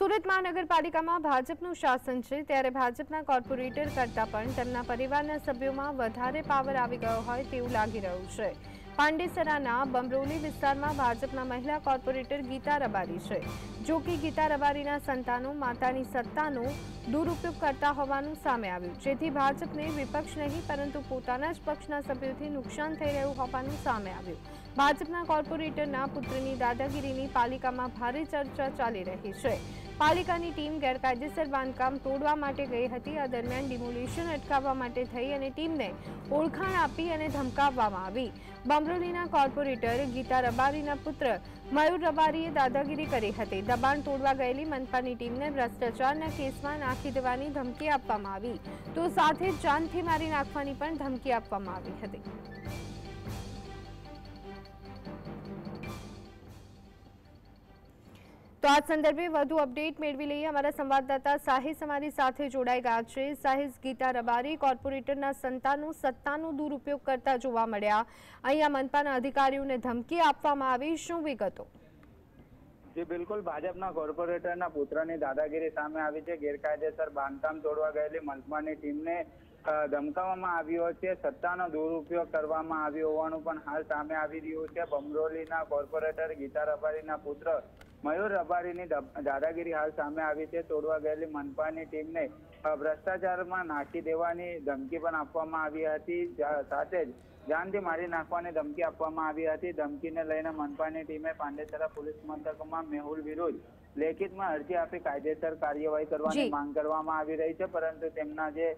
સુરત મહાનગરપાલિકામાં ભાજપનું શાસન છે, ત્યારે ભાજપના કોર્પોરેટર કરતાં પણ તેમના પરિવારના સભ્યોમાં વધારે પાવર આવી ગયો હોય તેવું લાગી રહ્યું છે. પાંડેસરાના બમરોલી વિસ્તારમાં ભાજપના મહિલા કોર્પોરેટર ગીતા રબારી છે. જો કે ગીતા રબારીના સંતાનો માતાની સત્તાનો દુરુપયોગ કરતા હોવાનું સામે આવ્યું. જેથી ભાજપને વિપક્ષ નહીં, પરંતુ પોતાના જ પક્ષના સભ્યોથી નુકસાન થઈ રહ્યું હોવાનું સામે આવ્યું. ભાજપના કોર્પોરેટરના પુત્રની દાદાગીરીની પાલિકામાં ભારે ચર્ચા ચાલી રહી છે. પાલિકાની ટીમ ગેરકાયદેસર બાંધકામ તોડવા માટે ગઈ હતી. આ દરમિયાન ડિમોલિશન અટકાવવા માટે થઈ અને ટીમને ઓળખાણ આપી અને ધમકાવવામાં આવી. બમરોલીના કોર્પોરેટર ગીતા રબારીના પુત્ર મયુર રબારીએ દાદાગીરી કરી હતી. દબાણ તોડવા ગયેલી મનપાની ટીમને ભ્રષ્ટાચારના કેસમાં નાખી દેવાની ધમકી આપવામાં આવી. તો સાથે જાનથી મારી નાખવાની પણ ધમકી આપવામાં આવી હતી. તો આ સંદર્ભે વધુ અપડેટ મેળવી લઈએ. અમારા સંવાદદાતા સાહિસ અમારી સાથે જોડાઈ ગયા છે. સાહિસ ગીતા રબારી કોર્પોરેટરના સંતાનું સત્તાનો દુરુપયોગ કરતા જોવા મળ્યા. અહીંયા મનપાના અધિકારીઓને ધમકી આપવામાં આવી. શું વિગતો? જે, બિલકુલ. ભાજપના કોર્પોરેટરના પુત્રની દાદાગીરી સામે આવી છે. ગેરકાયદેસર બાંધકામ તોડવા ગયેલી મનપાની ટીમને ધમકાવવામાં આવ્યો છે. સત્તાનો દુરુપયોગ કરવામાં આવ્યો હોવાનું પણ હાલ સામે આવી રહ્યું છે. બમરોલીના કોર્પોરેટર ગીતા રબારીના પુત્ર મયુર રબારીની દાદાગીરી હાલ સામે આવી છે. તોડવા ગયેલી મનપાની ટીમને ભ્રષ્ટાચારમાં નાખી દેવાની ધમકી પણ આપવામાં આવી હતી. સાથે જ જાનથી મારી નાખવાની ધમકી આપવામાં આવી હતી. ધમકીને લઈને મનપાની ટીમે પાંડેસરા પોલીસ મથકમાં મેહુલ વિરુદ્ધ લેખિતમાં અરજી આપી કાયદેસર કાર્યવાહી કરવાની માંગ કરવામાં આવી રહી છે. પરંતુ તેમના જે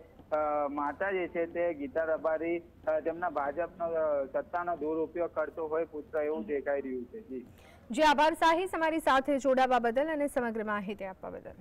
માતા જે છે તે ગીતા રબારી તેમના ભાજપનો સત્તાનો દુરુપયોગ કરતો હોય પુત્ર એવું દેખાઈ રહ્યું છે. જી. આભાર સાહિસ અમારી સાથે જોડાવા બદલ અને સમગ્ર માહિતી આપવા બદલ.